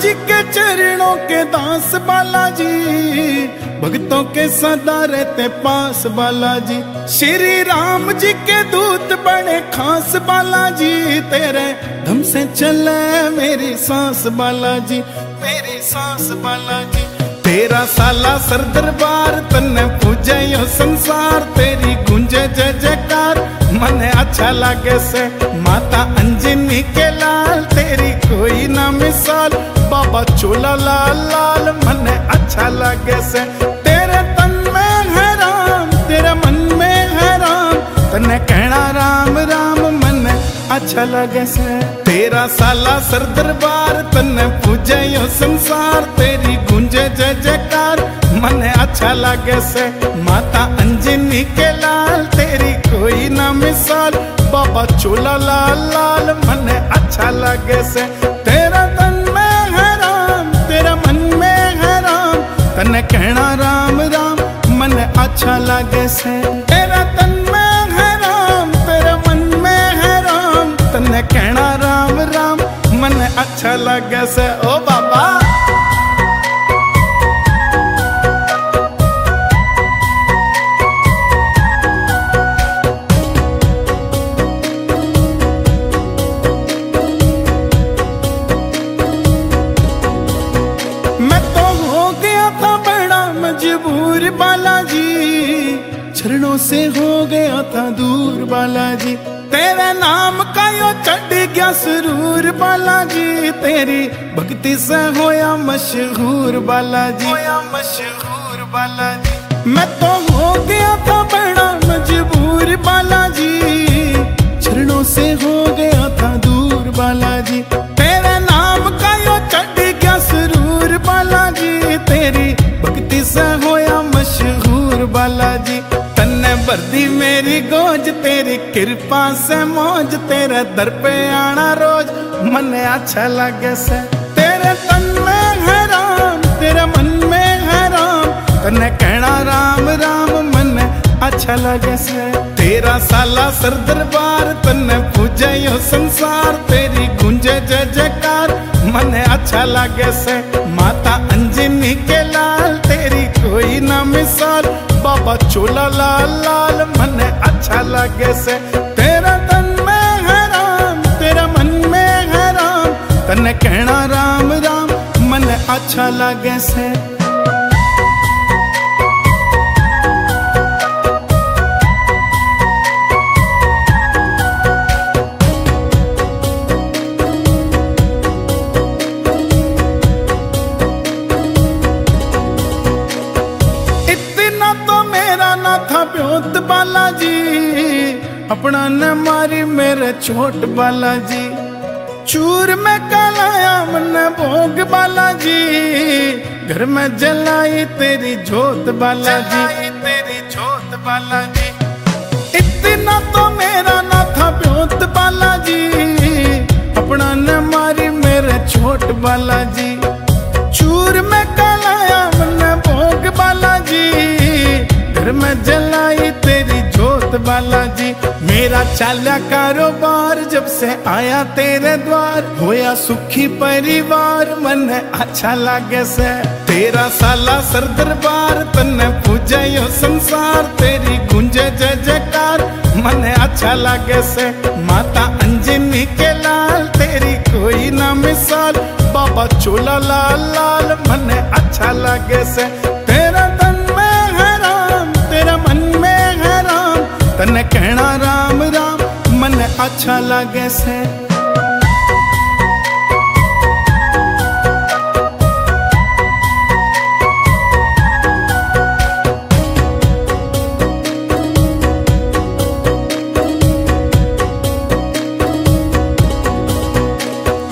जी के चरणों के दास बालाजी, भक्तों के सदा रहते पास बालाजी। श्री राम जी के दूत बड़े खास बालाजी, तेरे धम से चले मेरी सांस बालाजी, मेरी सांस बालाजी। तेरा साला सर दरबार, तन्ने पूजे यो संसार, तेरी गुंजे जय जयकार। मन अच्छा लागे से, माता अंजनी के लाल, तेरी कोई ना मिसाल। बाबा चोला लाल लाल, मन अच्छा लागे से। तेरे तन में है राम, तेरे मन में है राम। तन्ने कहना राम राम, मन अच्छा लगे से। तेरा साला सर दरबार, तन्ने पूजे यो संसार। तेरी गुंजे जय जयकार, मन अच्छा लगे से। माता अंजनी के लाल, तेरी कोई ना मिसाल। बाबा चोला लाल लाल, मन अच्छा लगे से। अच्छा लगे से। तेरा तन में है राम, तेरा मन में है राम, तन्ने कहना राम राम। मन अच्छा लगे से। ओ बाबा। बालाजी चरणों से हो गया था दूर बालाजी। तेरे नाम का यो चढ़ गया सुरूर बालाजी। तेरी भक्ति से होया मशहूर बालाजी। होया मशहूर बालाजी। मैं तो हो गया था बड़ा मजबूर बालाजी। चरणों से हो गया बर्दी मेरी गोज, तेरी कृपा से मौज, तेरे दर पे आना रोज। मन अच्छा लगे से। तेरे तन में है राम, तेरे मन में है राम। तन्ने कहना राम राम, मन अच्छा लगे से। तेरा साला सर दरबार तन्ने पूजे यो संसार। तेरी गुंजे जय जयकार, मन अच्छा लगे से। माता अंजनी के लाल, तेरी कोई ना मिसाल। बाबा चोला अच्छा लगे से। तो ब्योत बालाजी अपना न मारी मेरे छोट बालाजी। चूर में कलाया मन भोग बालाजी। घर में जलाई तेरी जोत बालाजी। तेरी जोत बालाजी। इतना तो मेरा ना था ब्योत बालाजी। अपना न मारी मेरे छोट बालाजी। चूर में कलाया मन भोग बालाजी। घर में जलाई तेरी जोत बालाजी। मेरा चाला कारोबार जब से आया तेरे द्वार, होया सुखी परिवार, मन अच्छा लागे से। तेरा साला सर दरबार, तन्ने पूजे यो संसार, तेरी गुंजे जय जयकार, मन अच्छा लागे से। माता अंजनी के लाल, तेरी कोई ना मिसाल, बाबा चोला लाल लाल, मन अच्छा लगे से। तने कहना राम राम, मन अच्छा लगे से।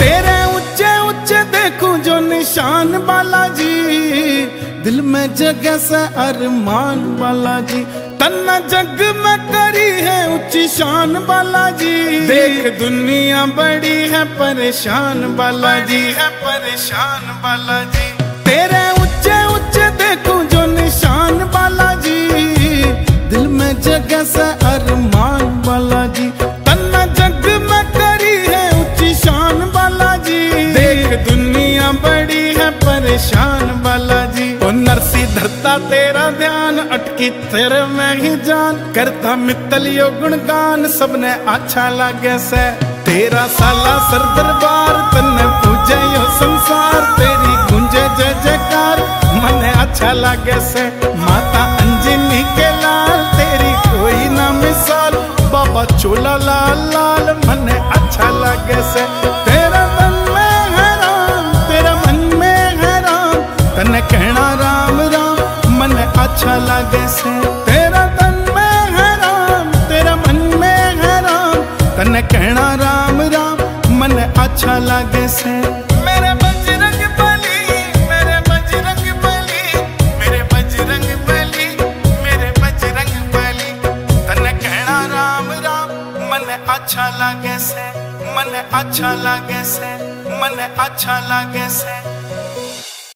तेरे ऊँचे ऊँचे देखूँ जो निशान बालाजी दिल में जगह से अरमान बालाजी तन्ना जग में करी है ऊँची शान बालाजी। देख दुनिया बड़ी है परेशान बालाजी। है परेशान बालाजी। तेरे ऊँचे ऊँचे देखूँ जो निशान बालाजी। दिल में जगह से अरमान बालाजी तन्ना जग में करी है ऊँची शान बालाजी। देख दुनिया बड़ी है धरता तेरा ध्यान अटकी, तेरे में ही जान। करता मित्तल यो गुणगान, सबने अच्छा लागे से। तेरा साला सर दरबार, तन्ने पूजे यो संसार। तेरी गुंजे जय जयकार, मने अच्छा लागे से। माता अंजनी के लाल, तेरी कोई ना मिसाल। बाबा चोला लाल लाल, मने अच्छा लागे से। अच्छा लागे से। तेरा तन में है राम, तेरा मन में है राम। तने कहना राम राम, मन अच्छा लागे से। मेरे बजरंग बली, मेरे बजरंग बली, मेरे बजरंग बली, मेरे बजरंग बली। तने कहना राम राम, मन अच्छा लागे से। मन अच्छा लागे से, मन अच्छा लागे से।